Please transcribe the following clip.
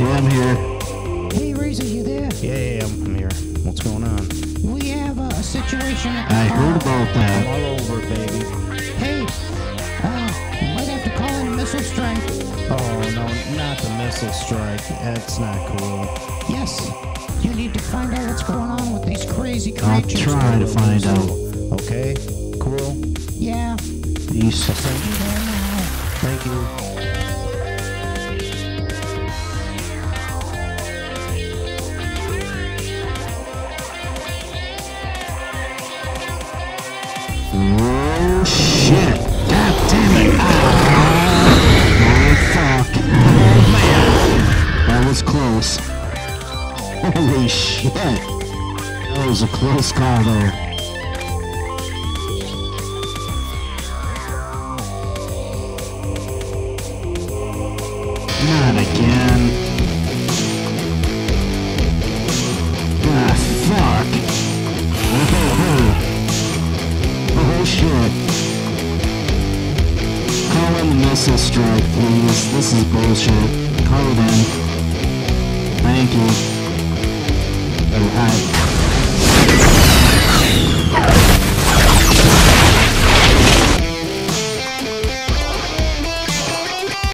Yeah, I'm here. Hey, Razor, you there? Yeah, yeah, I'm, I'm here. What's going on? We have uh, a situation at the I heard farm. about I'm that. all over, baby. Hey, uh, might have to call in a missile strike. Oh, no, not the missile strike. That's not cool. Yes, you need to find out what's going on with these crazy creatures. I'll try to find out. Okay, cool. Yeah, Peace. Thank you. there now. Thank you. Close. Holy shit! That was a close call there. Not again. Ah, fuck. Oh shit. Call in the missile strike, please. This is bullshit. Call it in. Thank you. Alright.